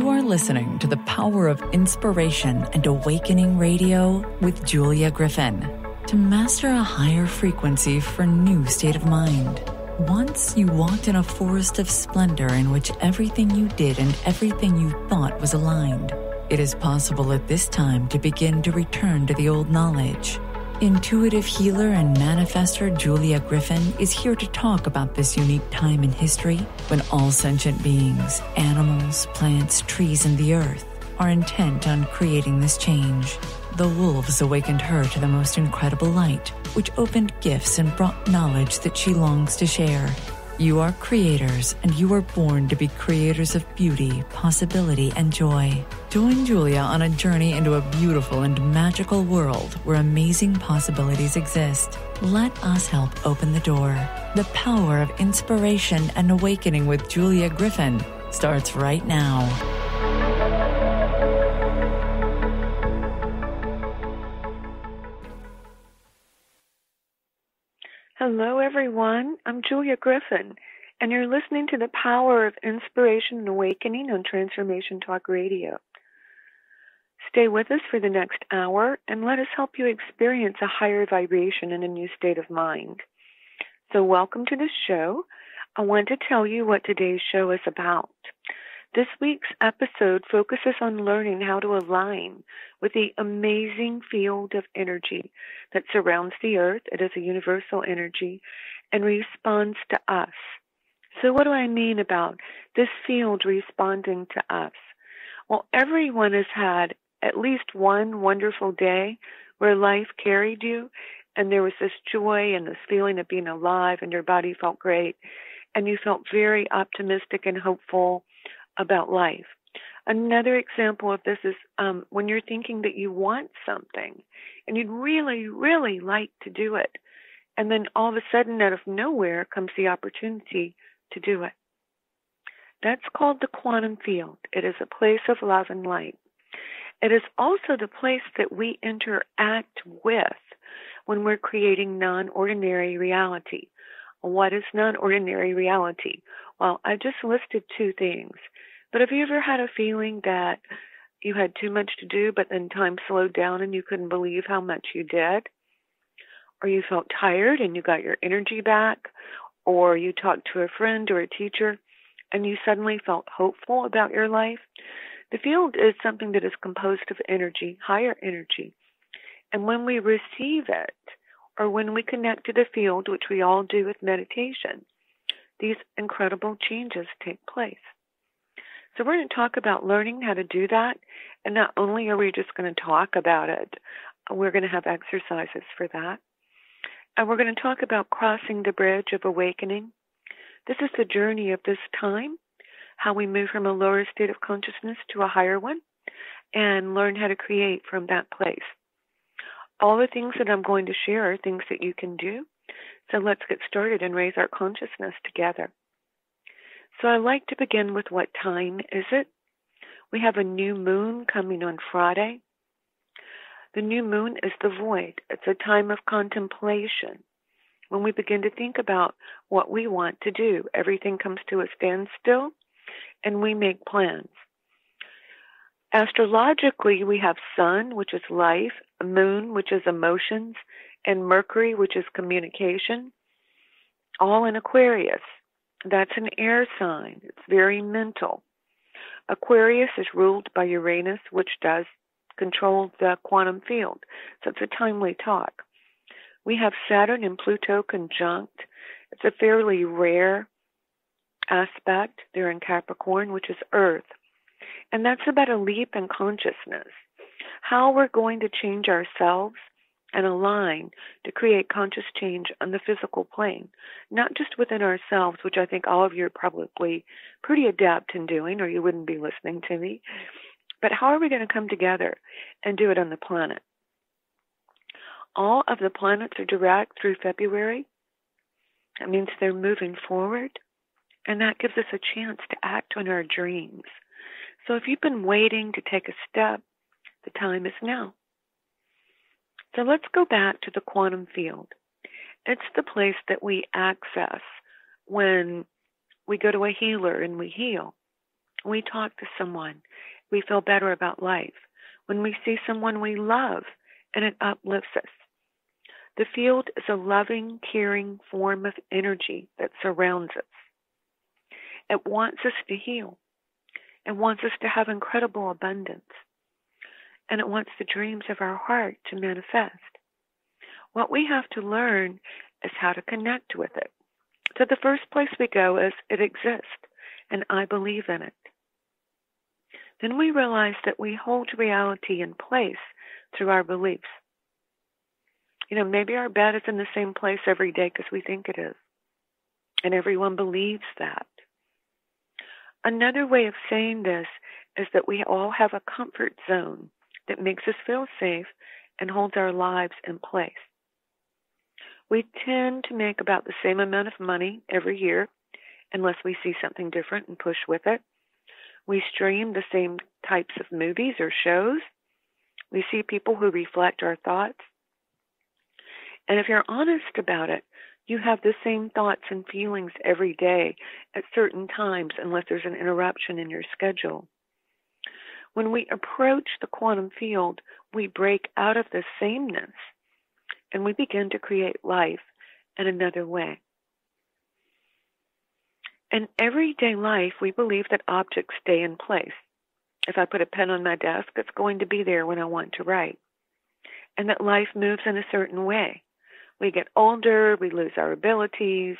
You are listening to the power of inspiration and awakening radio with Julia Griffin to master a higher frequency for new state of mind. Once you walked in a forest of splendor in which everything you did and everything you thought was aligned. It is possible at this time to begin to return to the old knowledge. Intuitive healer and manifester Julia Griffin is here to talk about this unique time in history when all sentient beings, animals, plants, trees, and the earth are intent on creating this change. The wolves awakened her to the most incredible light, which opened gifts and brought knowledge that she longs to share. You are creators, and you are born to be creators of beauty, possibility, and joy. Join Julia on a journey into a beautiful and magical world where amazing possibilities exist. Let us help open the door. The power of inspiration and awakening with Julia Griffin starts right now. Hello, everyone. I'm Julia Griffin, and you're listening to the power of inspiration and awakening on Transformation Talk Radio. Stay with us for the next hour and let us help you experience a higher vibration and a new state of mind. So, welcome to the show. I want to tell you what today's show is about. This week's episode focuses on learning how to align with the amazing field of energy that surrounds the earth. It is a universal energy and responds to us. So, what do I mean about this field responding to us? Well, everyone has had at least one wonderful day where life carried you and there was this joy and this feeling of being alive and your body felt great and you felt very optimistic and hopeful about life. Another example of this is um, when you're thinking that you want something and you'd really, really like to do it. And then all of a sudden, out of nowhere, comes the opportunity to do it. That's called the quantum field. It is a place of love and light. It is also the place that we interact with when we're creating non ordinary reality. What is non ordinary reality? Well, I just listed two things but have you ever had a feeling that you had too much to do, but then time slowed down and you couldn't believe how much you did? Or you felt tired and you got your energy back? Or you talked to a friend or a teacher and you suddenly felt hopeful about your life? The field is something that is composed of energy, higher energy. And when we receive it, or when we connect to the field, which we all do with meditation, these incredible changes take place. So we're going to talk about learning how to do that. And not only are we just going to talk about it, we're going to have exercises for that. And we're going to talk about crossing the bridge of awakening. This is the journey of this time, how we move from a lower state of consciousness to a higher one and learn how to create from that place. All the things that I'm going to share are things that you can do. So let's get started and raise our consciousness together. So I like to begin with what time is it? We have a new moon coming on Friday. The new moon is the void. It's a time of contemplation. When we begin to think about what we want to do, everything comes to a standstill and we make plans. Astrologically, we have sun, which is life, moon, which is emotions, and Mercury, which is communication, all in Aquarius. That's an air sign. It's very mental. Aquarius is ruled by Uranus, which does control the quantum field. So it's a timely talk. We have Saturn and Pluto conjunct. It's a fairly rare aspect. They're in Capricorn, which is Earth. And that's about a leap in consciousness. How we're going to change ourselves and align to create conscious change on the physical plane, not just within ourselves, which I think all of you are probably pretty adept in doing, or you wouldn't be listening to me. But how are we going to come together and do it on the planet? All of the planets are direct through February. That means they're moving forward, and that gives us a chance to act on our dreams. So if you've been waiting to take a step, the time is now. So let's go back to the quantum field. It's the place that we access when we go to a healer and we heal. we talk to someone, we feel better about life. When we see someone we love and it uplifts us. The field is a loving, caring form of energy that surrounds us. It wants us to heal. It wants us to have incredible abundance. And it wants the dreams of our heart to manifest. What we have to learn is how to connect with it. So the first place we go is it exists and I believe in it. Then we realize that we hold reality in place through our beliefs. You know, maybe our bed is in the same place every day because we think it is. And everyone believes that. Another way of saying this is that we all have a comfort zone that makes us feel safe and holds our lives in place. We tend to make about the same amount of money every year unless we see something different and push with it. We stream the same types of movies or shows. We see people who reflect our thoughts. And if you're honest about it, you have the same thoughts and feelings every day at certain times unless there's an interruption in your schedule. When we approach the quantum field, we break out of the sameness and we begin to create life in another way. In everyday life, we believe that objects stay in place. If I put a pen on my desk, it's going to be there when I want to write. And that life moves in a certain way. We get older, we lose our abilities.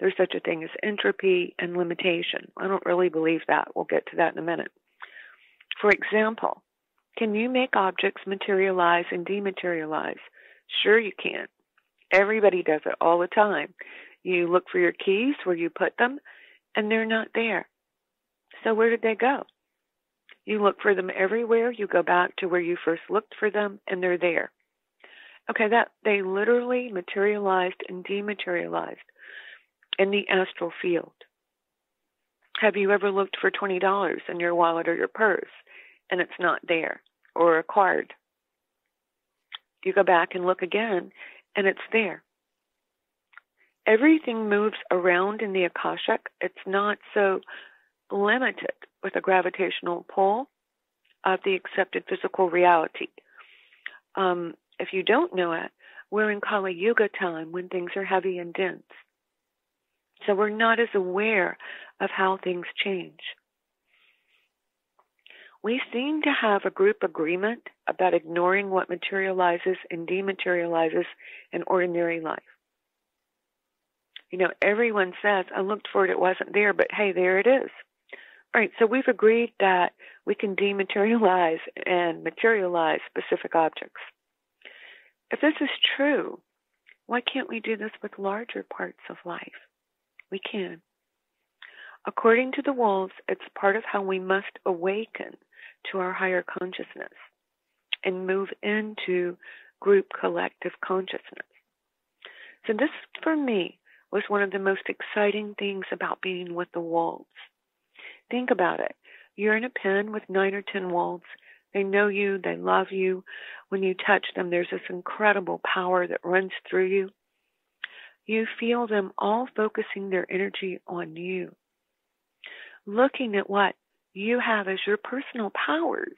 There's such a thing as entropy and limitation. I don't really believe that. We'll get to that in a minute. For example, can you make objects materialize and dematerialize? Sure, you can. Everybody does it all the time. You look for your keys where you put them, and they're not there. So where did they go? You look for them everywhere. You go back to where you first looked for them, and they're there. Okay, that they literally materialized and dematerialized in the astral field. Have you ever looked for twenty dollars in your wallet or your purse, and it's not there, or a card? You go back and look again, and it's there everything moves around in the Akashic. It's not so limited with a gravitational pull of the accepted physical reality. Um, if you don't know it, we're in Kali Yuga time when things are heavy and dense. So we're not as aware of how things change. We seem to have a group agreement about ignoring what materializes and dematerializes in ordinary life. You know, everyone says, I looked for it, it wasn't there, but hey, there it is. All right, so we've agreed that we can dematerialize and materialize specific objects. If this is true, why can't we do this with larger parts of life? We can. According to the wolves, it's part of how we must awaken to our higher consciousness and move into group collective consciousness. So, this for me was one of the most exciting things about being with the wolves. Think about it. You're in a pen with nine or ten wolves. They know you, they love you. When you touch them, there's this incredible power that runs through you. You feel them all focusing their energy on you, looking at what you have as your personal powers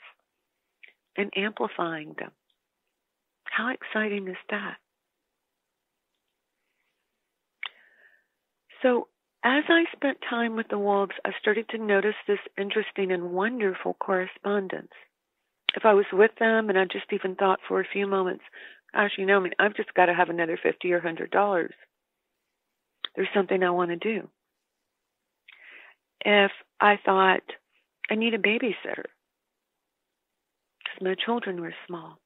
and amplifying them. How exciting is that? So, as I spent time with the wolves, I started to notice this interesting and wonderful correspondence. If I was with them and I just even thought for a few moments, gosh, you know me, I've just got to have another fifty or hundred dollars. There's something I want to do. If I thought I need a babysitter because my children were small,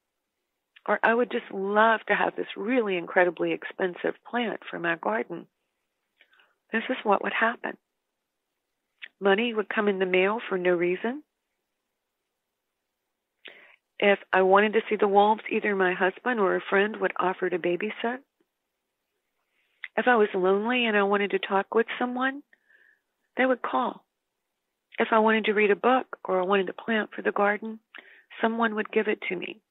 or I would just love to have this really incredibly expensive plant for my garden this is what would happen. Money would come in the mail for no reason. If I wanted to see the wolves, either my husband or a friend would offer to babysit. If I was lonely and I wanted to talk with someone, they would call. If I wanted to read a book or I wanted to plant for the garden, someone would give it to me.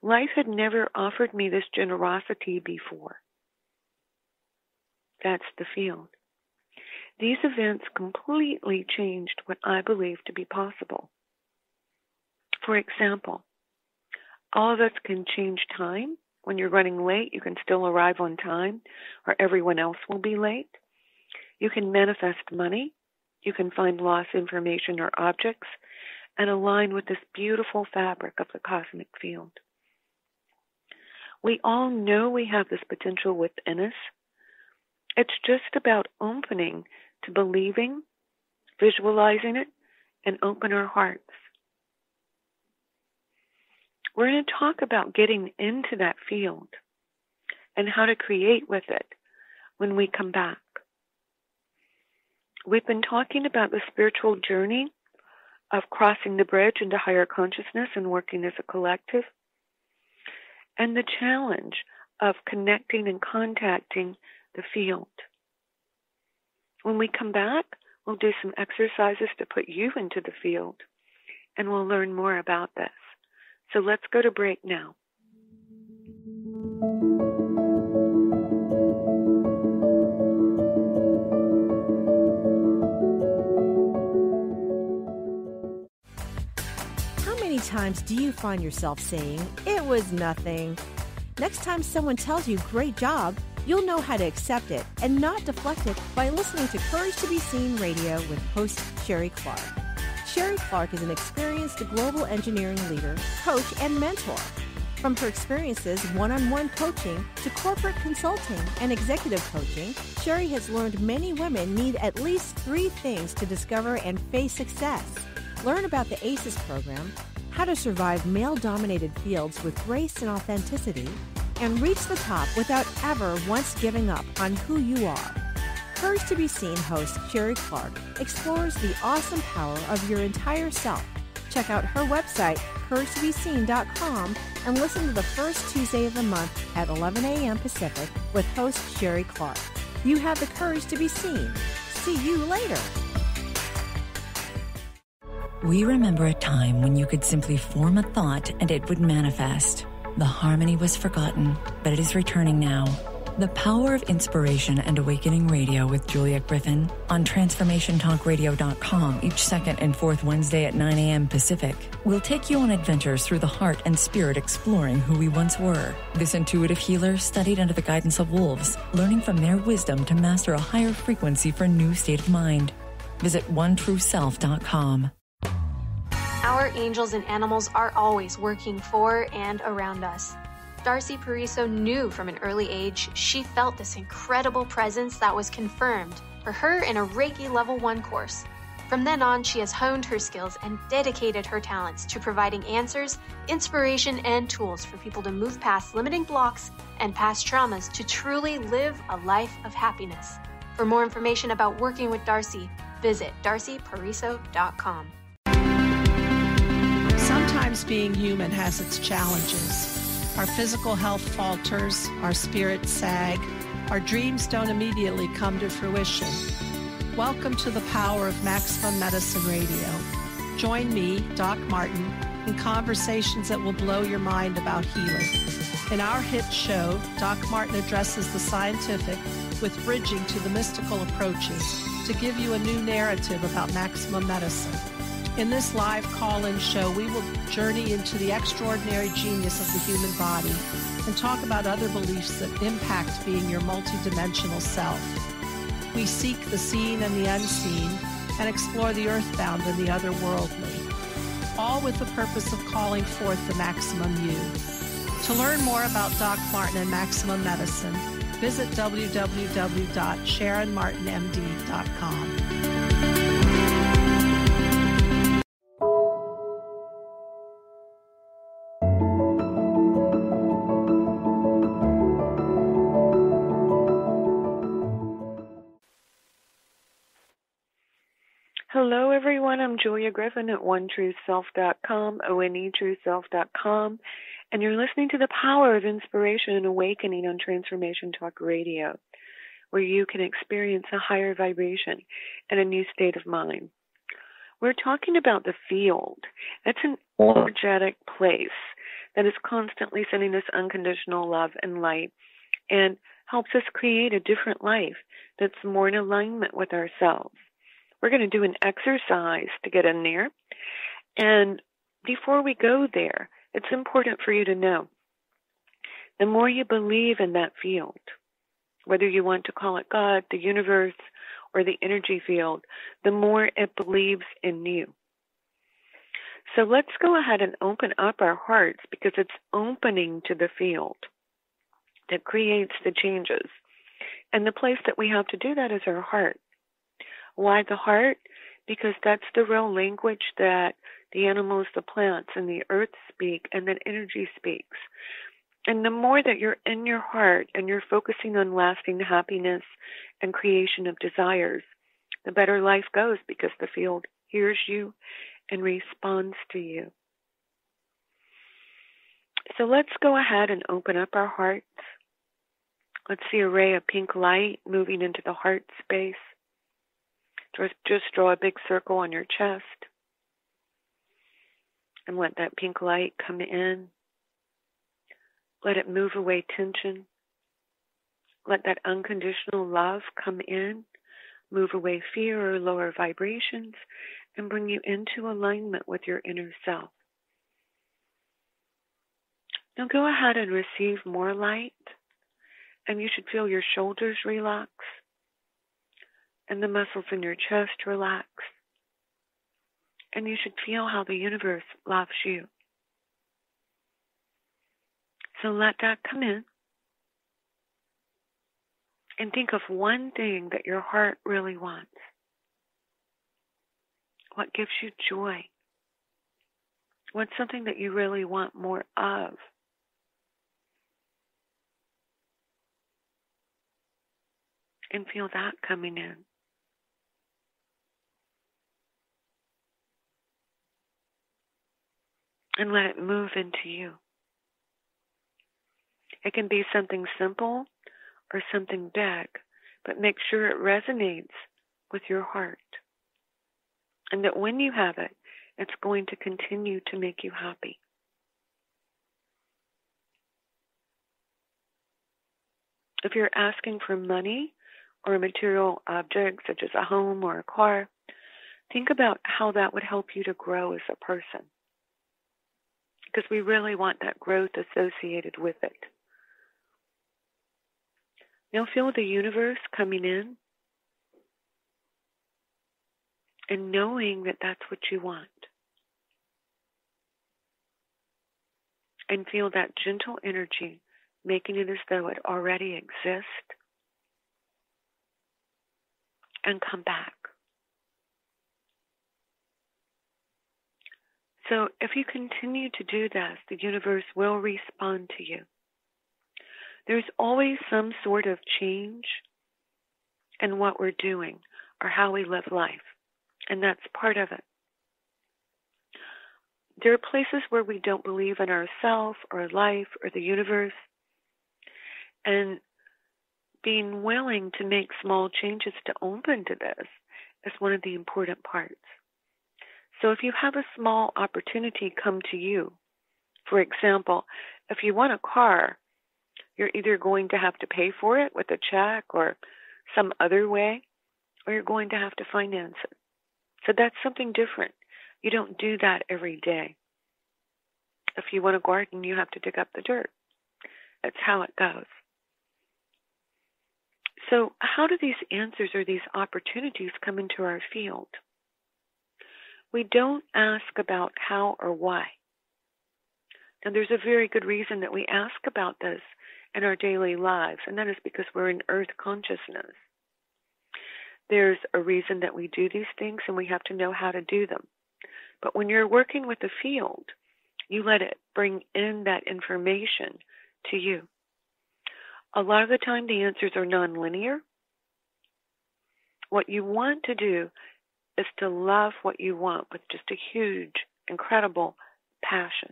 Life had never offered me this generosity before. That's the field. These events completely changed what I believed to be possible. For example, all of us can change time. When you're running late, you can still arrive on time, or everyone else will be late. You can manifest money. You can find lost information or objects and align with this beautiful fabric of the cosmic field. We all know we have this potential within us. It's just about opening to believing, visualizing it, and open our hearts. We're going to talk about getting into that field and how to create with it when we come back. We've been talking about the spiritual journey of crossing the bridge into higher consciousness and working as a collective, and the challenge of connecting and contacting the field. When we come back, we'll do some exercises to put you into the field, and we'll learn more about this. So let's go to break now. How many times do you find yourself saying, It was nothing? Next time someone tells you, Great job, you'll know how to accept it and not deflect it by listening to Courage to Be Seen radio with host Sherry Clark. Sherry Clark is an experienced global engineering leader, coach, and mentor. From her experiences one on one coaching to corporate consulting and executive coaching, Sherry has learned many women need at least three things to discover and face success. Learn about the ACES program, how to survive male dominated fields with grace and authenticity, and reach the top without ever once giving up on who you are. Courage to be Seen host Sherry Clark explores the awesome power of your entire self. Check out her website, couragetobeseen.com, and listen to the first Tuesday of the month at 11 a.m. Pacific with host Sherry Clark. You have the courage to be seen. See you later. We remember a time when you could simply form a thought and it would manifest. The harmony was forgotten, but it is returning now. The Power of Inspiration and Awakening Radio with Julia Griffin on TransformationTalkRadio.com each second and fourth Wednesday at 9 a.m. Pacific We'll take you on adventures through the heart and spirit exploring who we once were. This intuitive healer studied under the guidance of wolves, learning from their wisdom to master a higher frequency for a new state of mind. Visit OneTrueSelf.com. Our angels and animals are always working for and around us. Darcy Pariso knew from an early age she felt this incredible presence that was confirmed for her in a Reiki Level 1 course. From then on, she has honed her skills and dedicated her talents to providing answers, inspiration, and tools for people to move past limiting blocks and past traumas to truly live a life of happiness. For more information about working with Darcy, visit darcypariso.com. Sometimes being human has its challenges. Our physical health falters, our spirits sag, our dreams don't immediately come to fruition. Welcome to the power of Maximum Medicine Radio. Join me, Doc Martin, in conversations that will blow your mind about healing. In our hit show, Doc Martin addresses the scientific with bridging to the mystical approaches to give you a new narrative about maximum medicine. In this live call in show, we will journey into the extraordinary genius of the human body and talk about other beliefs that impact being your multidimensional self. We seek the seen and the unseen and explore the earthbound and the otherworldly, all with the purpose of calling forth the maximum you. To learn more about Doc Martin and Maximum Medicine, visit www.sharonmartinmd.com. everyone. I'm Julia Griffin at OneTrueSelf.com, ONETrueSelf.com, and you're listening to the power of inspiration and awakening on Transformation Talk Radio, where you can experience a higher vibration and a new state of mind. We're talking about the field. That's an energetic place that is constantly sending us unconditional love and light. And helps us create a different life that's more in alignment with ourselves. We're going to do an exercise to get in there. And before we go there, it's important for you to know the more you believe in that field, whether you want to call it God, the universe, or the energy field, the more it believes in you. So let's go ahead and open up our hearts because it's opening to the field that creates the changes. And the place that we have to do that is our heart. Why the heart? Because that's the real language that the animals, the plants, and the earth speak, and that energy speaks. And the more that you're in your heart and you're focusing on lasting happiness and creation of desires, the better life goes because the field hears you and responds to you. So let's go ahead and open up our hearts. Let's see a ray of pink light moving into the heart space. Just, draw a big circle on your chest and let that pink light come in. Let it move away tension. Let that unconditional love come in, move away fear or lower vibrations, and bring you into alignment with your inner self. Now go ahead and receive more light, and you should feel your shoulders relax and the muscles in your chest relax. And you should feel how the universe loves you. So let that come in. And think of one thing that your heart really wants. What gives you joy? What's something that you really want more of? And feel that coming in. And let it move into you. It can be something simple or something big, but make sure it resonates with your heart. And that when you have it, it's going to continue to make you happy. If you're asking for money or a material object such as a home or a car, think about how that would help you to grow as a person. Because we really want that growth associated with it. Now feel the universe coming in and knowing that that's what you want. And feel that gentle energy, making it as though it already exists. And come back. So, if you continue to do this, the universe will respond to you. There's always some sort of change in what we're doing or how we live life and that's part of it. There are places where we don't believe in ourselves or life or the universe, and being willing to make small changes to open to this is one of the important parts. So if you have a small opportunity come to you, for example, if you want a car, you're either going to have to pay for it with a check or some other way, or you're going to have to finance it. So that's something different. You don't do that every day. If you want a garden, you have to dig up the dirt. That's how it goes. So, how do these answers or these opportunities come into our field? We don't ask about how or why. And there's a very good reason that we ask about this in our daily lives, and that is because we're in earth consciousness. There's a reason that we do these things and we have to know how to do them. But when you're working with the field, you let it bring in that information to you. A lot of the time, the answers are nonlinear. What you want to do is to love what you want with just a huge, incredible passion.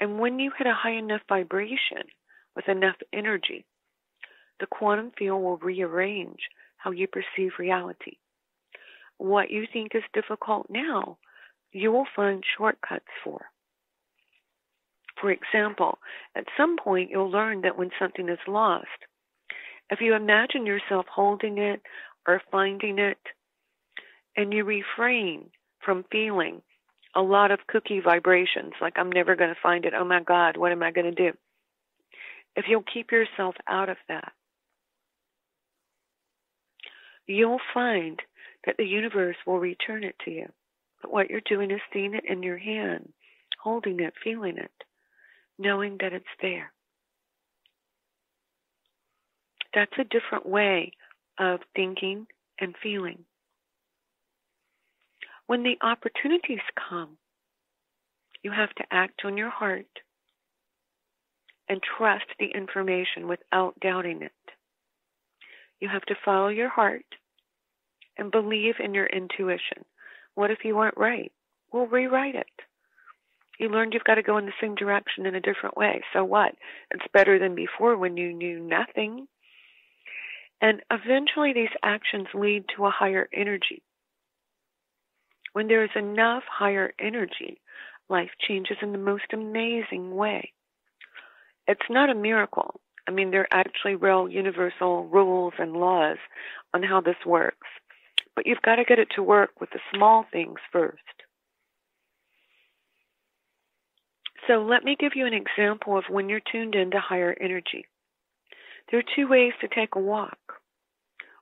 And when you hit a high enough vibration with enough energy, the quantum field will rearrange how you perceive reality. What you think is difficult now, you will find shortcuts for. For example, at some point you'll learn that when something is lost, if you imagine yourself holding it or finding it, and you refrain from feeling a lot of cookie vibrations, like I'm never going to find it, oh my God, what am I going to do? If you'll keep yourself out of that, you'll find that the universe will return it to you. But what you're doing is seeing it in your hand, holding it, feeling it, knowing that it's there. That's a different way of thinking and feeling. When the opportunities come, you have to act on your heart and trust the information without doubting it. You have to follow your heart and believe in your intuition. What if you weren't right? We'll rewrite it. You learned you've got to go in the same direction in a different way. So what? It's better than before when you knew nothing. And eventually these actions lead to a higher energy. When there is enough higher energy, life changes in the most amazing way. It's not a miracle. I mean, there are actually real universal rules and laws on how this works. But you've got to get it to work with the small things first. So let me give you an example of when you're tuned into higher energy. There are two ways to take a walk.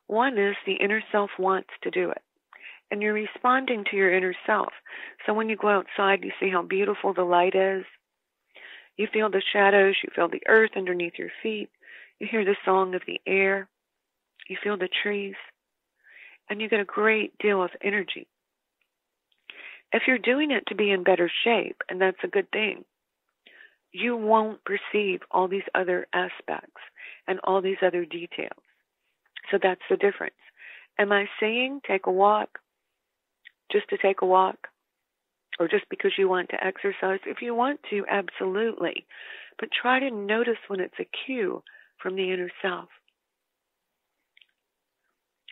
One is the inner self wants to do it, and you're responding to your inner self. So when you go outside, you see how beautiful the light is. You feel the shadows, you feel the earth underneath your feet, you hear the song of the air, you feel the trees and you get a great deal of energy. If you're doing it to be in better shape, and that's a good thing, you won't perceive all these other aspects and all these other details. So that's the difference. Am I saying take a walk just to take a walk? Or just because you want to exercise? If you want to, absolutely. But try to notice when it's a cue from the inner self.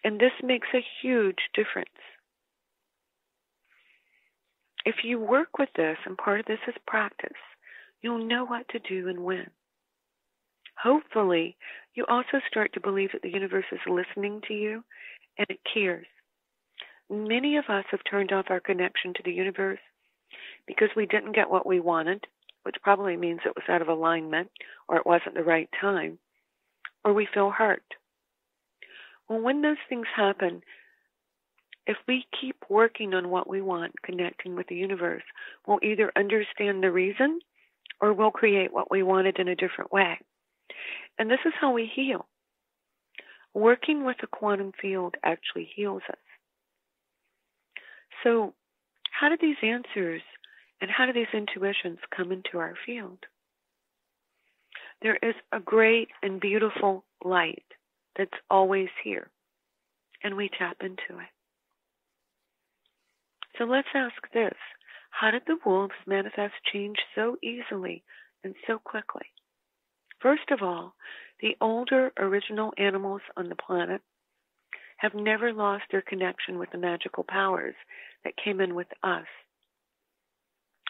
And this makes a huge difference. If you work with this, and part of this is practice, you'll know what to do and when. Hopefully, you also start to believe that the universe is listening to you and it cares. Many of us have turned off our connection to the universe because we didn't get what we wanted, which probably means it was out of alignment or it wasn't the right time, or we feel hurt. Well, when those things happen, if we keep working on what we want, connecting with the universe, we'll either understand the reason or we'll create what we wanted in a different way. And this is how we heal. Working with the quantum field actually heals us. So, how do these answers and how do these intuitions come into our field? There is a great and beautiful light that's always here. And we tap into it. So let's ask this How did the wolves manifest change so easily and so quickly? First of all, the older original animals on the planet have never lost their connection with the magical powers that came in with us.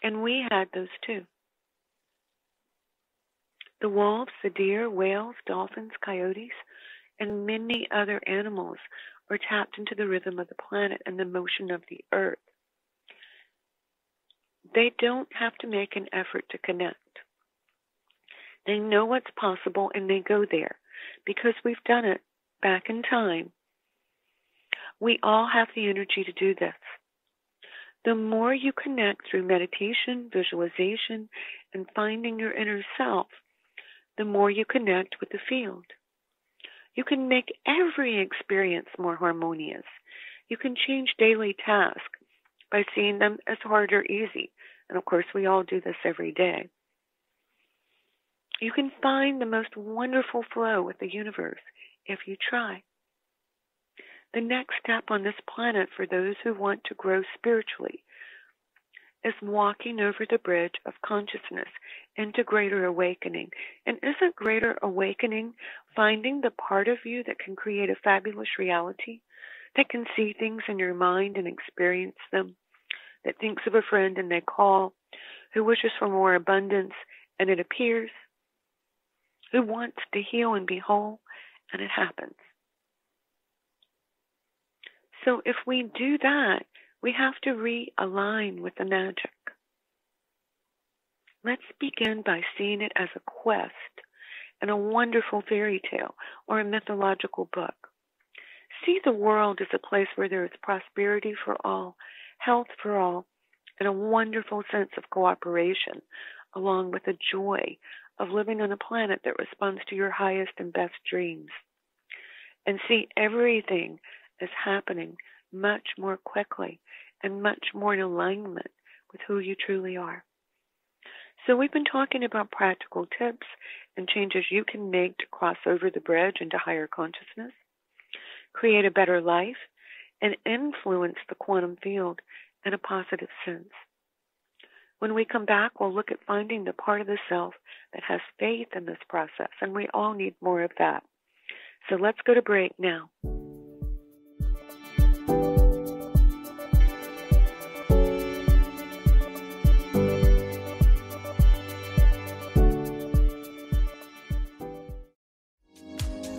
And we had those too. The wolves, the deer, whales, dolphins, coyotes, and many other animals are tapped into the rhythm of the planet and the motion of the earth. They don't have to make an effort to connect. They know what's possible and they go there because we've done it back in time. We all have the energy to do this. The more you connect through meditation, visualization, and finding your inner self, the more you connect with the field. You can make every experience more harmonious. You can change daily tasks by seeing them as hard or easy. And of course, we all do this every day. You can find the most wonderful flow with the universe if you try. The next step on this planet for those who want to grow spiritually is walking over the bridge of consciousness into greater awakening. And isn't greater awakening finding the part of you that can create a fabulous reality, that can see things in your mind and experience them, that thinks of a friend and they call, who wishes for more abundance and it appears. Who wants to heal and be whole, and it happens. So if we do that, we have to realign with the magic. Let's begin by seeing it as a quest and a wonderful fairy tale or a mythological book. See the world as a place where there is prosperity for all, health for all, and a wonderful sense of cooperation, along with the joy of living on a planet that responds to your highest and best dreams. And see everything as happening much more quickly and much more in alignment with who you truly are. So, we've been talking about practical tips and changes you can make to cross over the bridge into higher consciousness, create a better life, and influence the quantum field in a positive sense. When we come back, we'll look at finding the part of the self that has faith in this process, and we all need more of that. So let's go to break now.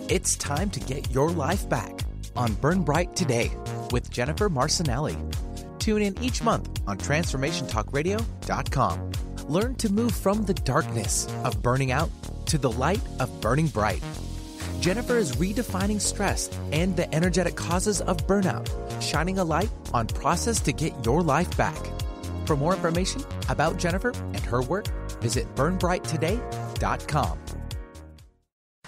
It's time to get your life back on Burn Bright Today with Jennifer Marcinelli. Tune in each month on TransformationTalkRadio.com. Learn to move from the darkness of burning out to the light of burning bright. Jennifer is redefining stress and the energetic causes of burnout, shining a light on process to get your life back. For more information about Jennifer and her work, visit burnbrighttoday.com.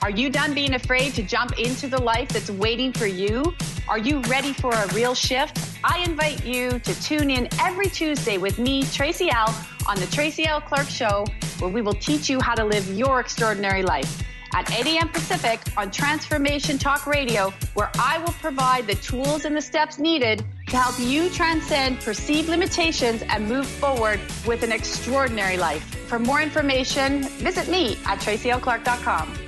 Are you done being afraid to jump into the life that's waiting for you? Are you ready for a real shift? I invite you to tune in every Tuesday with me, Tracy L, on the Tracy L. Clark Show, where we will teach you how to live your extraordinary life. At 8 a.m. Pacific on Transformation Talk Radio, where I will provide the tools and the steps needed to help you transcend perceived limitations and move forward with an extraordinary life. For more information, visit me at tracylclark.com.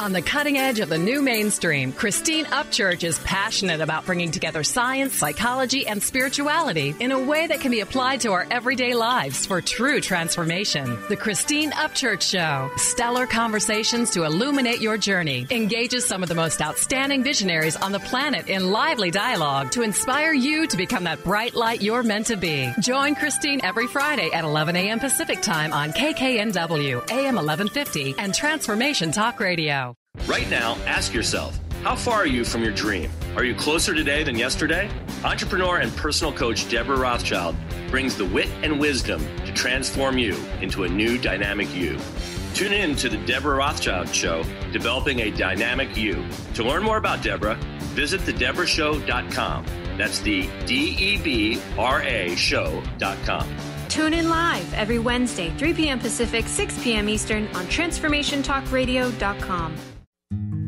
On the cutting edge of the new mainstream, Christine Upchurch is passionate about bringing together science, psychology, and spirituality in a way that can be applied to our everyday lives for true transformation. The Christine Upchurch Show, stellar conversations to illuminate your journey, engages some of the most outstanding visionaries on the planet in lively dialogue to inspire you to become that bright light you're meant to be. Join Christine every Friday at 11 a.m. Pacific Time on KKNW, AM 1150, and Transformation Talk Radio. Right now, ask yourself how far are you from your dream? Are you closer today than yesterday? Entrepreneur and personal coach Debra Rothschild brings the wit and wisdom to transform you into a new dynamic you. Tune in to the Debra Rothschild Show, Developing a Dynamic You. To learn more about Debra, visit thedebrashow.com. That's the D E B R A show.com. Tune in live every Wednesday, 3 p.m. Pacific, 6 p.m. Eastern on TransformationTalkRadio.com.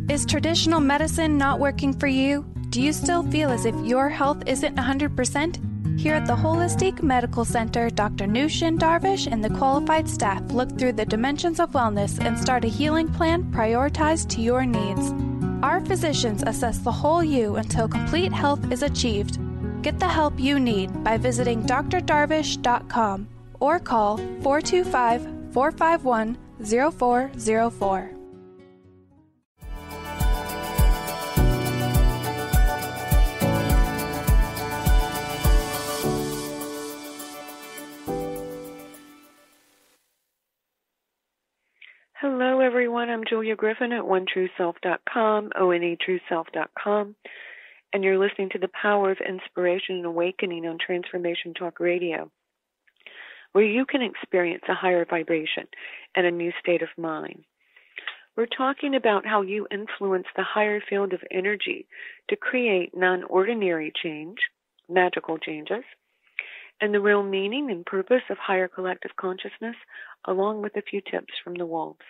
Is traditional medicine not working for you? Do you still feel as if your health isn't 100%? Here at the Holistic Medical Center, Dr. Nooshin Darvish and the qualified staff look through the dimensions of wellness and start a healing plan prioritized to your needs. Our physicians assess the whole you until complete health is achieved. Get the help you need by visiting drdarvish.com or call 425 451 0404. I'm Julia Griffin at OneTrueSelf.com, ONETrueSelf.com, and you're listening to the Power of Inspiration and Awakening on Transformation Talk Radio, where you can experience a higher vibration and a new state of mind. We're talking about how you influence the higher field of energy to create non ordinary change, magical changes, and the real meaning and purpose of higher collective consciousness, along with a few tips from the wolves.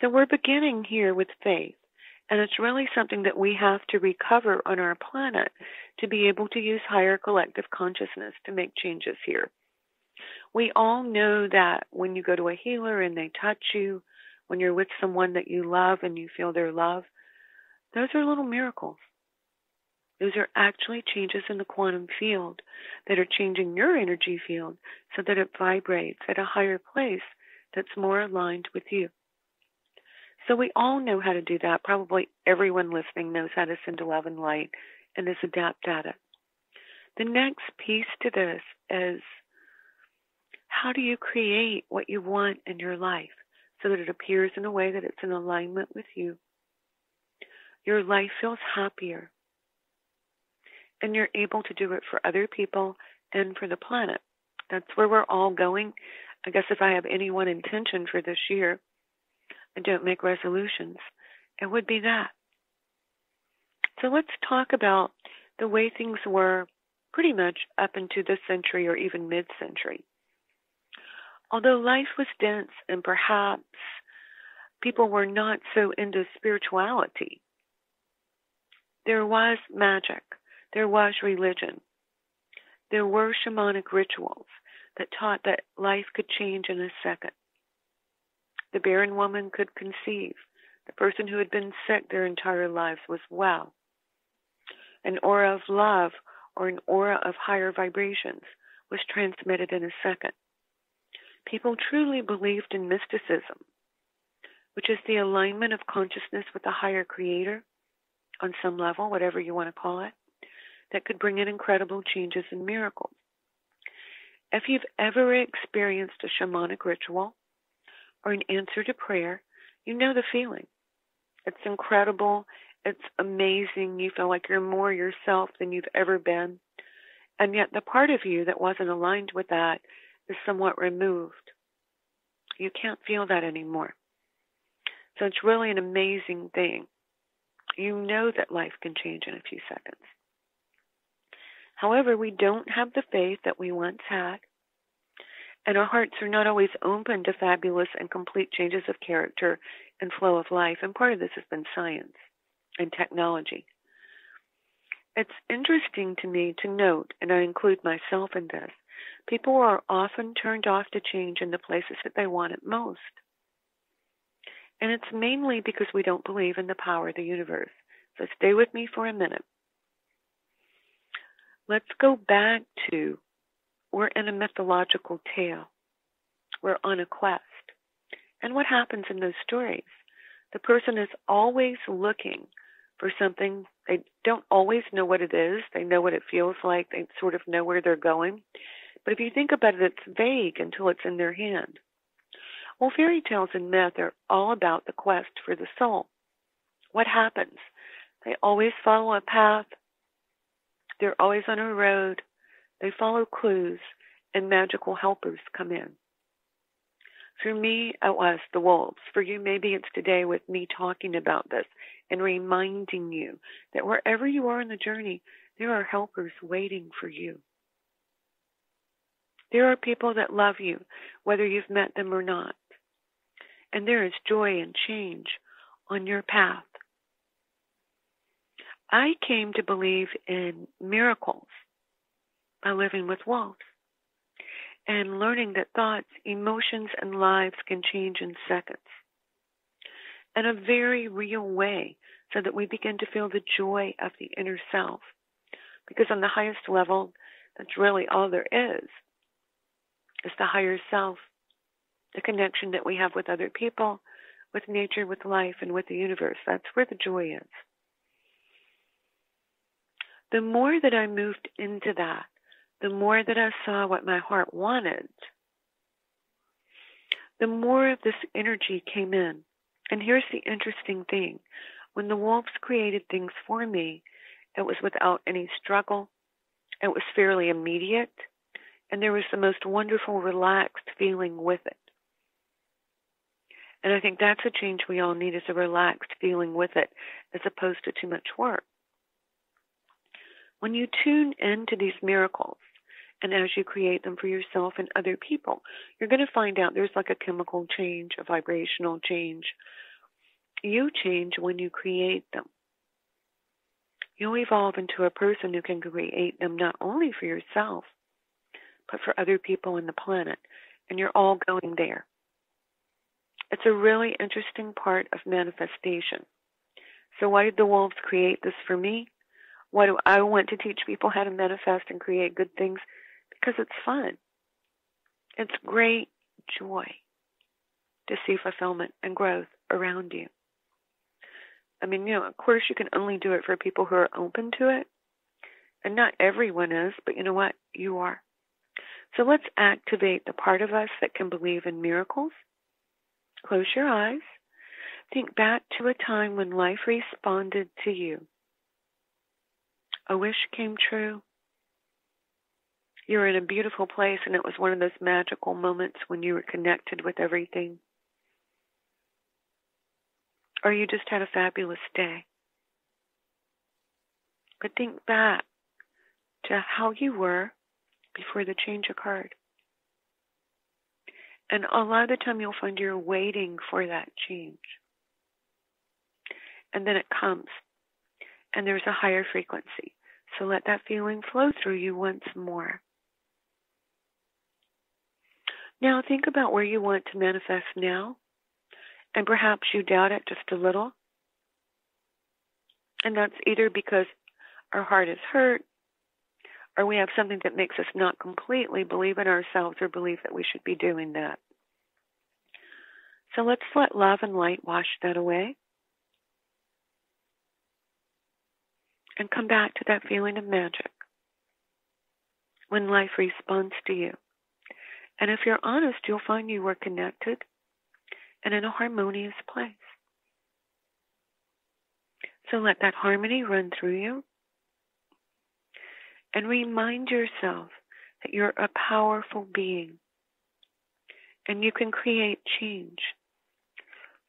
So we're beginning here with faith, and it's really something that we have to recover on our planet to be able to use higher collective consciousness to make changes here. We all know that when you go to a healer and they touch you, when you're with someone that you love and you feel their love, those are little miracles. Those are actually changes in the quantum field that are changing your energy field so that it vibrates at a higher place that's more aligned with you. So we all know how to do that. Probably everyone listening knows how to send love and light and is adept at it. The next piece to this is how do you create what you want in your life so that it appears in a way that it's in alignment with you? Your life feels happier and you're able to do it for other people and for the planet. That's where we're all going. I guess if I have any one intention for this year, I don't make resolutions, it would be that. So let's talk about the way things were pretty much up into this century or even mid century. Although life was dense and perhaps people were not so into spirituality, there was magic there was religion. There were shamanic rituals that taught that life could change in a second. The barren woman could conceive. The person who had been sick their entire lives was well. An aura of love or an aura of higher vibrations was transmitted in a second. People truly believed in mysticism, which is the alignment of consciousness with the higher creator on some level, whatever you want to call it that could bring in incredible changes and miracles. If you've ever experienced a shamanic ritual or an answer to prayer, you know the feeling. It's incredible. It's amazing. You feel like you're more yourself than you've ever been. And yet, the part of you that wasn't aligned with that is somewhat removed. You can't feel that anymore. So, it's really an amazing thing. You know that life can change in a few seconds. However, we don't have the faith that we once had, and our hearts are not always open to fabulous and complete changes of character and flow of life. And part of this has been science and technology. It's interesting to me to note, and I include myself in this, people are often turned off to change in the places that they want it most. And it's mainly because we don't believe in the power of the universe. So stay with me for a minute. Let's go back to we're in a mythological tale. We're on a quest. And what happens in those stories? The person is always looking for something. They don't always know what it is. They know what it feels like. They sort of know where they're going. But if you think about it, it's vague until it's in their hand. Well, fairy tales and myth are all about the quest for the soul. What happens? They always follow a path they're always on a road. They follow clues, and magical helpers come in. For me, it was the wolves. For you, maybe it's today with me talking about this and reminding you that wherever you are in the journey, there are helpers waiting for you. There are people that love you, whether you've met them or not. And there is joy and change on your path. I came to believe in miracles by living with wolves and learning that thoughts, emotions, and lives can change in seconds in a very real way so that we begin to feel the joy of the inner self. Because on the highest level, that's really all there is, is the higher self, the connection that we have with other people, with nature, with life, and with the universe. That's where the joy is the more that I moved into that, the more that I saw what my heart wanted, the more of this energy came in. And here's the interesting thing when the wolves created things for me, it was without any struggle, it was fairly immediate, and there was the most wonderful, relaxed feeling with it. And I think that's a change we all need is a relaxed feeling with it as opposed to too much work. When you tune into these miracles, and as you create them for yourself and other people, you're going to find out there's like a chemical change, a vibrational change. You change when you create them. You'll evolve into a person who can create them not only for yourself, but for other people in the planet. And you're all going there. It's a really interesting part of manifestation. So, why did the wolves create this for me? Why do I want to teach people how to manifest and create good things? Because it's fun. It's great joy to see fulfillment and growth around you. I mean, you know, of course, you can only do it for people who are open to it. And not everyone is, but you know what? You are. So let's activate the part of us that can believe in miracles. Close your eyes. Think back to a time when life responded to you. A wish came true. You were in a beautiful place, and it was one of those magical moments when you were connected with everything. Or you just had a fabulous day. But think back to how you were before the change occurred. And a lot of the time you'll find you're waiting for that change. And then it comes. And there's a higher frequency. So let that feeling flow through you once more. Now think about where you want to manifest now. And perhaps you doubt it just a little. And that's either because our heart is hurt or we have something that makes us not completely believe in ourselves or believe that we should be doing that. So let's let love and light wash that away. And come back to that feeling of magic when life responds to you. And if you're honest, you'll find you were connected and in a harmonious place. So let that harmony run through you and remind yourself that you're a powerful being and you can create change.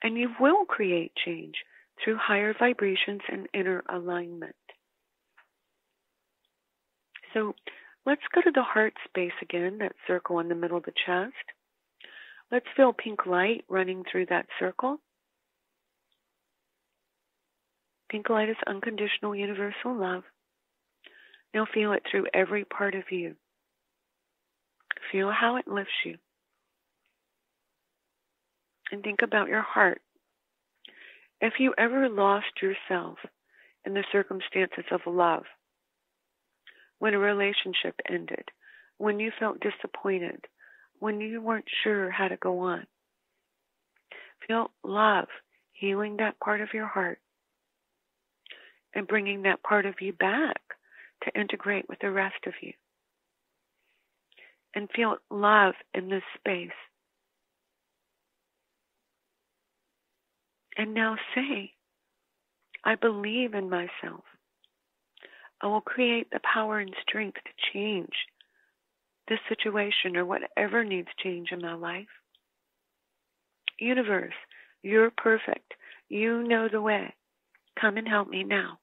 And you will create change through higher vibrations and inner alignment. So let's go to the heart space again, that circle in the middle of the chest. Let's feel pink light running through that circle. Pink light is unconditional universal love. Now feel it through every part of you. Feel how it lifts you. And think about your heart. If you ever lost yourself in the circumstances of love, when a relationship ended, when you felt disappointed, when you weren't sure how to go on, feel love healing that part of your heart and bringing that part of you back to integrate with the rest of you. And feel love in this space. And now say, I believe in myself. I will create the power and strength to change this situation or whatever needs change in my life. Universe, you're perfect. You know the way. Come and help me now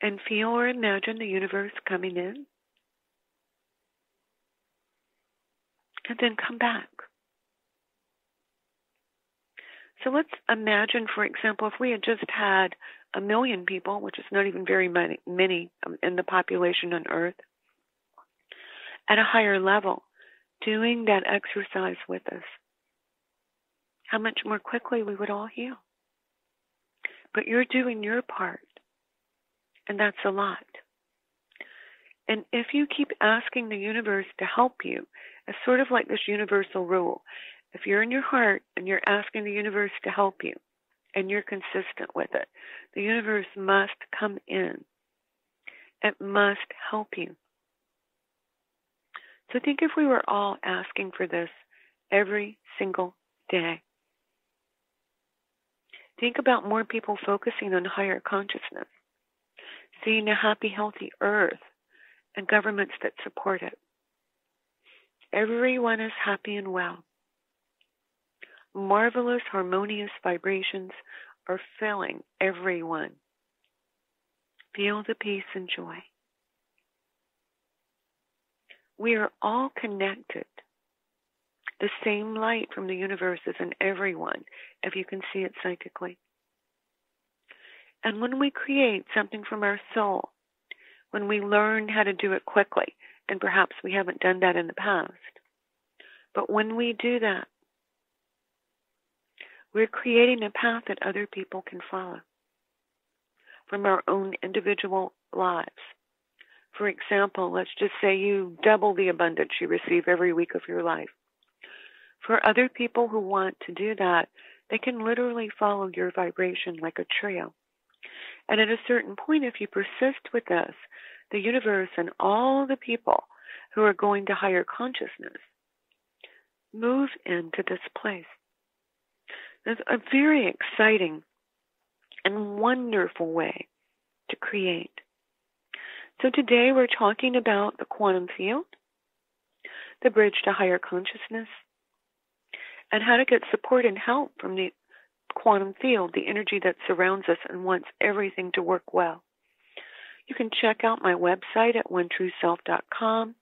and feel or imagine the universe coming in. And then come back. So let's imagine, for example, if we had just had a million people, which is not even very many, many um, in the population on Earth, at a higher level, doing that exercise with us, how much more quickly we would all heal. But you're doing your part. And that's a lot. And if you keep asking the universe to help you, it's sort of like this universal rule. If you're in your heart and you're asking the universe to help you and you're consistent with it, the universe must come in. It must help you. So think if we were all asking for this every single day. Think about more people focusing on higher consciousness seeing a happy, healthy earth and governments that support it. Everyone is happy and well. Marvelous, harmonious vibrations are filling everyone. Feel the peace and joy. We are all connected. The same light from the universe is in everyone, if you can see it psychically. And when we create something from our soul, when we learn how to do it quickly, and perhaps we haven't done that in the past, but when we do that, we're creating a path that other people can follow. from our own individual lives. For example, let's just say you double the abundance you receive every week of your life. For other people who want to do that, they can literally follow your vibration like a trail. And at a certain point, if you persist with this, the universe and all the people who are going to higher consciousness move into this place. It's a very exciting and wonderful way to create. So today we're talking about the quantum field, the bridge to higher consciousness, and how to get support and help from the quantum field, the energy that surrounds us and wants everything to work well. You can check out my website at onetrueself.com,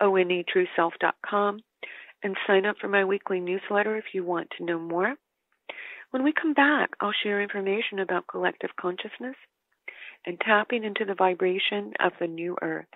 onetrueself.com, and sign up for my weekly newsletter if you want to know more. When we come back, I'll share information about collective consciousness and tapping into the vibration of the new earth.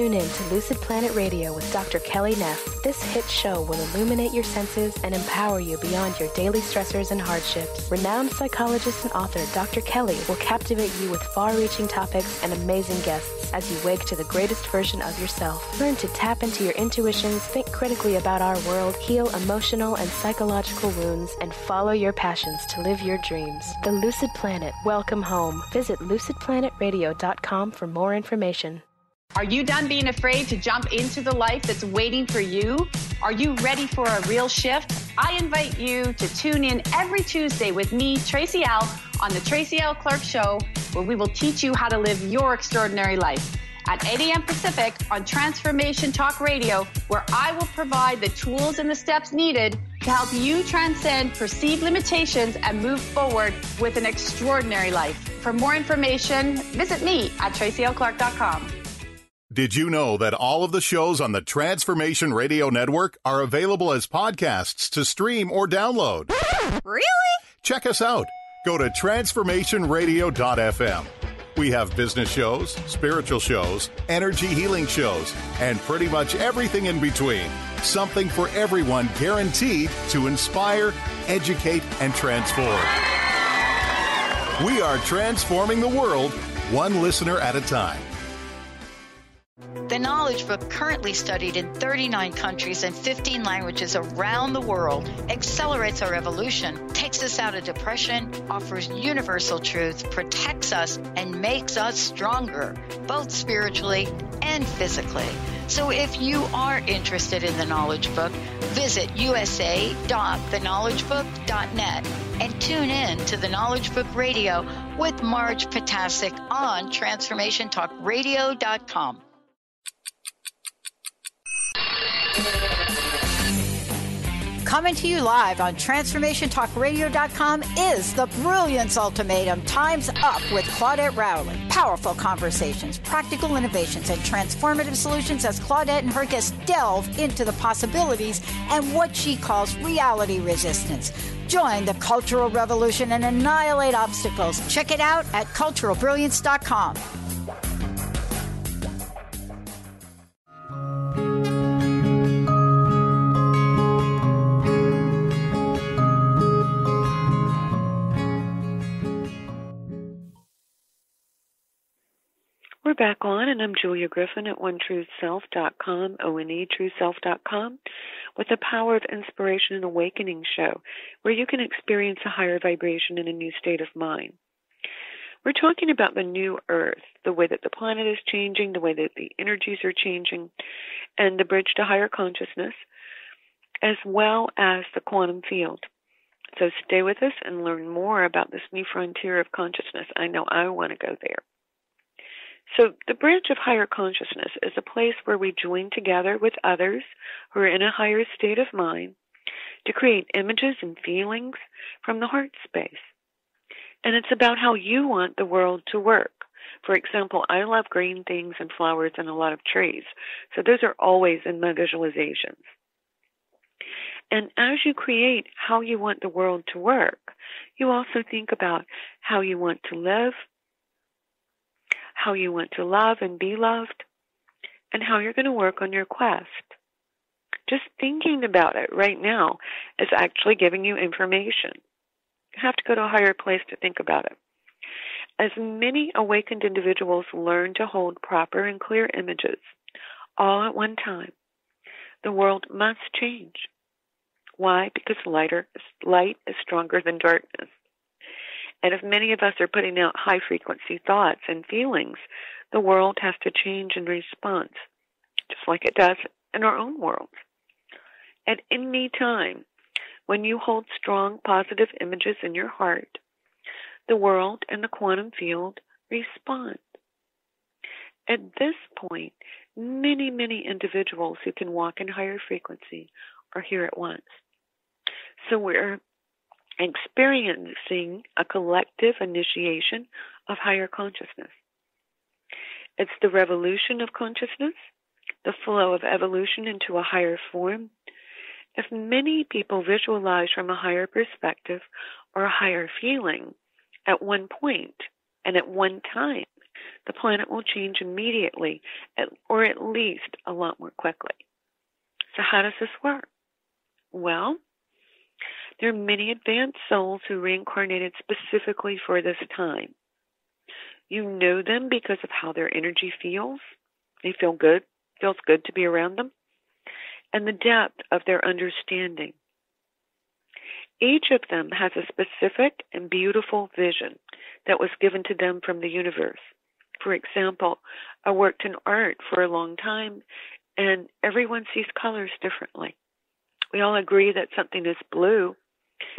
Tune in to Lucid Planet Radio with Dr. Kelly Neff. This hit show will illuminate your senses and empower you beyond your daily stressors and hardships. Renowned psychologist and author Dr. Kelly will captivate you with far reaching topics and amazing guests as you wake to the greatest version of yourself. Learn to tap into your intuitions, think critically about our world, heal emotional and psychological wounds, and follow your passions to live your dreams. The Lucid Planet. Welcome home. Visit lucidplanetradio.com for more information. Are you done being afraid to jump into the life that's waiting for you? Are you ready for a real shift? I invite you to tune in every Tuesday with me, Tracy L, on the Tracy L. Clark Show, where we will teach you how to live your extraordinary life. At 8 a.m. Pacific on Transformation Talk Radio, where I will provide the tools and the steps needed to help you transcend perceived limitations and move forward with an extraordinary life. For more information, visit me at tracylclark.com. Did you know that all of the shows on the Transformation Radio Network are available as podcasts to stream or download? Really? Check us out. Go to transformationradio.fm. We have business shows, spiritual shows, energy healing shows, and pretty much everything in between. Something for everyone guaranteed to inspire, educate, and transform. We are transforming the world one listener at a time. The Knowledge Book, currently studied in 39 countries and 15 languages around the world, accelerates our evolution, takes us out of depression, offers universal truth, protects us, and makes us stronger, both spiritually and physically. So if you are interested in the Knowledge Book, visit usa.theknowledgebook.net and tune in to the Knowledge Book Radio with Marge Potasic on TransformationTalkRadio.com. Coming to you live on TransformationTalkRadio.com is the Brilliance Ultimatum. Time's up with Claudette Rowley. Powerful conversations, practical innovations, and transformative solutions as Claudette and her guests delve into the possibilities and what she calls reality resistance. Join the cultural revolution and annihilate obstacles. Check it out at culturalbrilliance.com. back on, and I'm Julia Griffin at OneTrueSelf.com, O-N-E, trueself.com, with the Power of Inspiration and Awakening show, where you can experience a higher vibration in a new state of mind. We're talking about the new Earth, the way that the planet is changing, the way that the energies are changing, and the bridge to higher consciousness, as well as the quantum field. So stay with us and learn more about this new frontier of consciousness. I know I want to go there. So, the bridge of higher consciousness is a place where we join together with others who are in a higher state of mind to create images and feelings from the heart space. And it's about how you want the world to work. For example, I love green things and flowers and a lot of trees. So, those are always in my visualizations. And as you create how you want the world to work, you also think about how you want to live, how you want to love and be loved, and how you're going to work on your quest. Just thinking about it right now is actually giving you information. You have to go to a higher place to think about it. As many awakened individuals learn to hold proper and clear images all at one time, the world must change. Why? Because lighter, light is stronger than darkness. And if many of us are putting out high frequency thoughts and feelings, the world has to change in response, just like it does in our own world. At any time, when you hold strong positive images in your heart, the world and the quantum field respond. At this point, many, many individuals who can walk in higher frequency are here at once. So we're experiencing a collective initiation of higher consciousness. It's the revolution of consciousness, the flow of evolution into a higher form. If many people visualize from a higher perspective or a higher feeling at one point and at one time, the planet will change immediately or at least a lot more quickly. So, how does this work? Well, there are many advanced souls who reincarnated specifically for this time. You know them because of how their energy feels. They feel good, feels good to be around them, and the depth of their understanding. Each of them has a specific and beautiful vision that was given to them from the universe. For example, I worked in art for a long time, and everyone sees colors differently. We all agree that something is blue,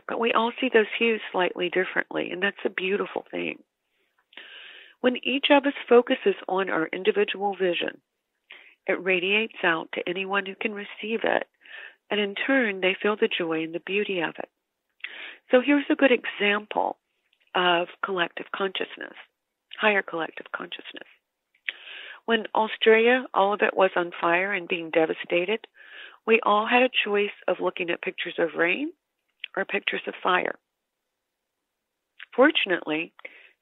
but we all see those hues slightly differently, and that's a beautiful thing. When each of us focuses on our individual vision, it radiates out to anyone who can receive it, and in turn, they feel the joy and the beauty of it. So here's a good example of collective consciousness, higher collective consciousness. When Australia, all of it was on fire and being devastated, we all had a choice of looking at pictures of rain or pictures of fire. Fortunately,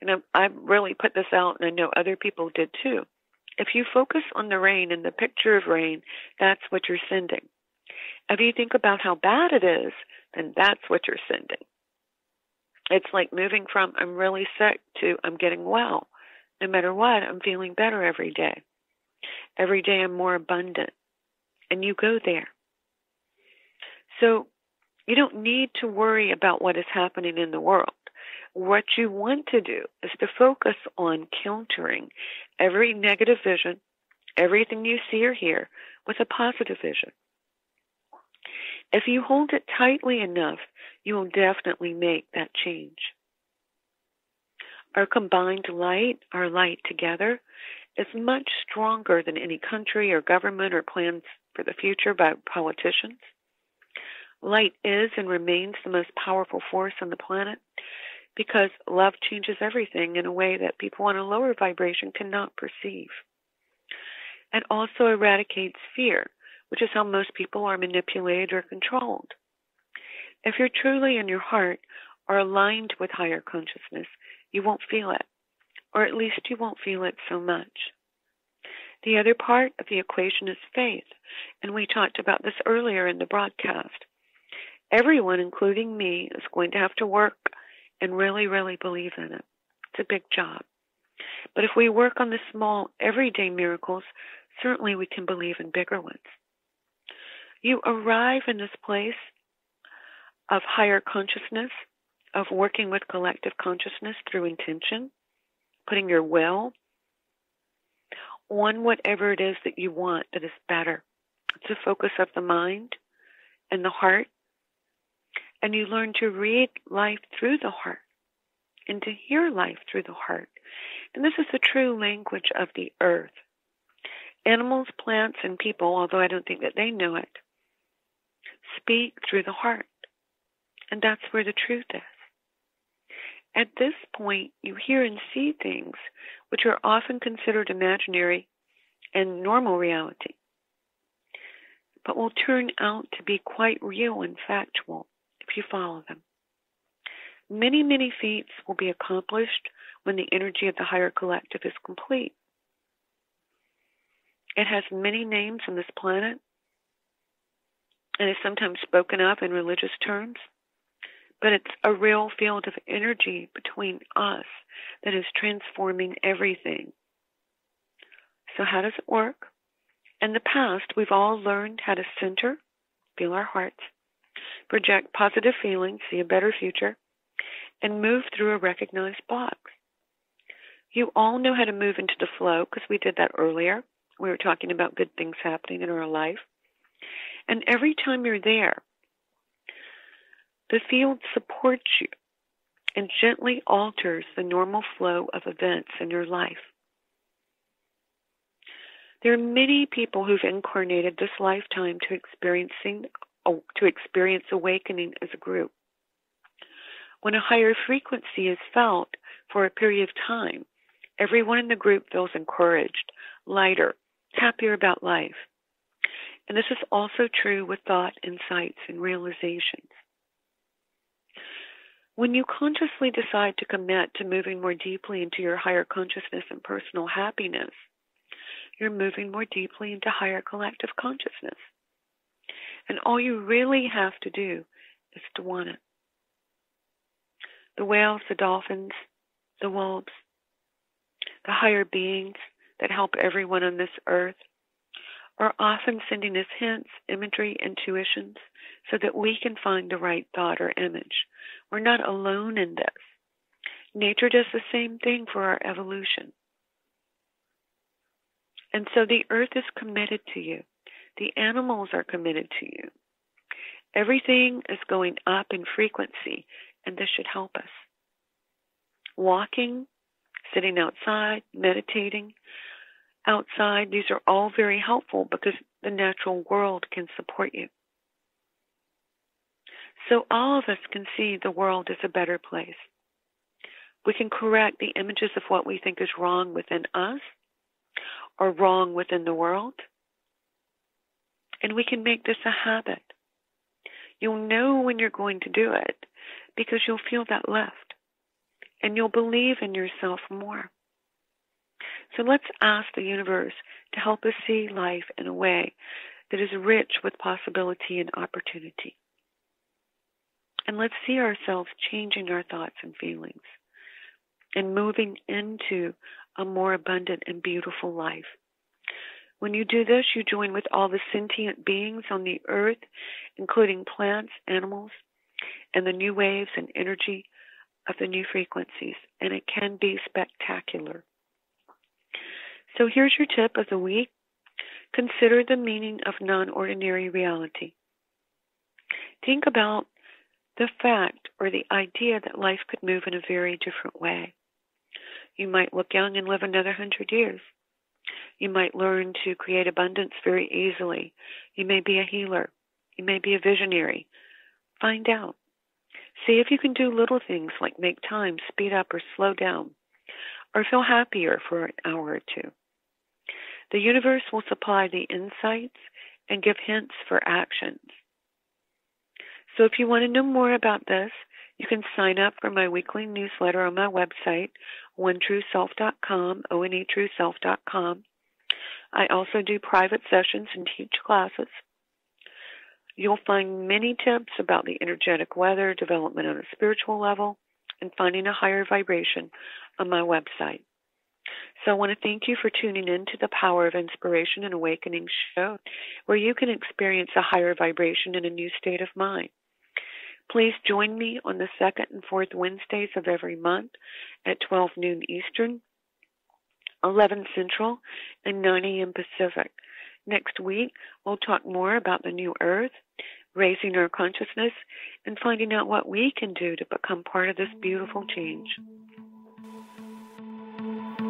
and I really put this out, and I know other people did too. If you focus on the rain and the picture of rain, that's what you're sending. If you think about how bad it is, then that's what you're sending. It's like moving from I'm really sick to I'm getting well. No matter what, I'm feeling better every day. Every day I'm more abundant. And you go there. So you don't need to worry about what is happening in the world. What you want to do is to focus on countering every negative vision, everything you see or hear, with a positive vision. If you hold it tightly enough, you will definitely make that change. Our combined light, our light together, is much stronger than any country or government or plans for the future by politicians. Light is and remains the most powerful force on the planet because love changes everything in a way that people on a lower vibration cannot perceive. It also eradicates fear, which is how most people are manipulated or controlled. If you're truly in your heart or aligned with higher consciousness, you won't feel it, or at least you won't feel it so much. The other part of the equation is faith, and we talked about this earlier in the broadcast. Everyone, including me, is going to have to work and really, really believe in it. It's a big job. But if we work on the small, everyday miracles, certainly we can believe in bigger ones. You arrive in this place of higher consciousness, of working with collective consciousness through intention, putting your will on whatever it is that you want that is better. It's a focus of the mind and the heart and you learn to read life through the heart and to hear life through the heart. And this is the true language of the earth. Animals, plants, and people, although I don't think that they know it, speak through the heart. And that's where the truth is. At this point, you hear and see things which are often considered imaginary and normal reality, but will turn out to be quite real and factual you follow them. Many, many feats will be accomplished when the energy of the higher collective is complete. It has many names on this planet and is sometimes spoken of in religious terms, but it's a real field of energy between us that is transforming everything. So, how does it work? In the past, we've all learned how to center, feel our hearts, project positive feelings, see a better future, and move through a recognized box. You all know how to move into the flow because we did that earlier. We were talking about good things happening in our life. And every time you're there, the field supports you and gently alters the normal flow of events in your life. There are many people who've incarnated this lifetime to experiencing to experience awakening as a group. When a higher frequency is felt for a period of time, everyone in the group feels encouraged, lighter, happier about life. And this is also true with thought, insights, and realizations. When you consciously decide to commit to moving more deeply into your higher consciousness and personal happiness, you're moving more deeply into higher collective consciousness. And all you really have to do is to want it. The whales, the dolphins, the wolves, the higher beings that help everyone on this earth are often sending us hints, imagery, intuitions so that we can find the right thought or image. We're not alone in this. Nature does the same thing for our evolution. And so the earth is committed to you. The animals are committed to you. Everything is going up in frequency, and this should help us. Walking, sitting outside, meditating outside, these are all very helpful because the natural world can support you. So all of us can see the world is a better place. We can correct the images of what we think is wrong within us or wrong within the world. And we can make this a habit. You'll know when you're going to do it because you'll feel that lift and you'll believe in yourself more. So let's ask the universe to help us see life in a way that is rich with possibility and opportunity. And let's see ourselves changing our thoughts and feelings and moving into a more abundant and beautiful life. When you do this, you join with all the sentient beings on the earth, including plants, animals, and the new waves and energy of the new frequencies, and it can be spectacular. So here's your tip of the week. Consider the meaning of non ordinary reality. Think about the fact or the idea that life could move in a very different way. You might look young and live another hundred years. You might learn to create abundance very easily. You may be a healer. You may be a visionary. Find out. See if you can do little things like make time, speed up, or slow down, or feel happier for an hour or two. The universe will supply the insights and give hints for actions. So if you want to know more about this, you can sign up for my weekly newsletter on my website, onetrueself.com, onetrueself.com. I also do private sessions and teach classes. You'll find many tips about the energetic weather, development on a spiritual level, and finding a higher vibration on my website. So I want to thank you for tuning in to the Power of Inspiration and Awakening show, where you can experience a higher vibration in a new state of mind. Please join me on the second and fourth Wednesdays of every month at 12 noon Eastern, 11 Central, and 9 a.m. Pacific. Next week, we'll talk more about the new earth, raising our consciousness, and finding out what we can do to become part of this beautiful change.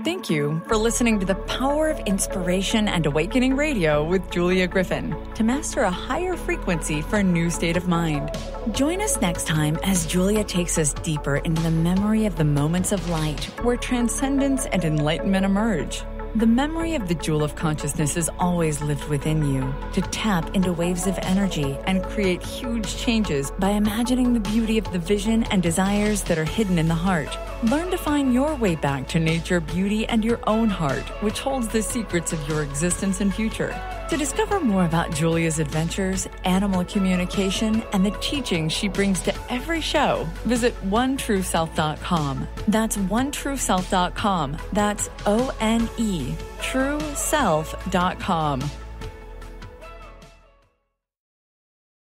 Thank you for listening to the Power of Inspiration and Awakening Radio with Julia Griffin to master a higher frequency for a new state of mind. Join us next time as Julia takes us deeper into the memory of the moments of light where transcendence and enlightenment emerge. The memory of the jewel of consciousness has always lived within you to tap into waves of energy and create huge changes by imagining the beauty of the vision and desires that are hidden in the heart. Learn to find your way back to nature, beauty, and your own heart, which holds the secrets of your existence and future. To discover more about Julia's adventures, animal communication, and the teachings she brings to every show, visit onetrueself.com. That's onetrueself.com. That's O N E trueself.com.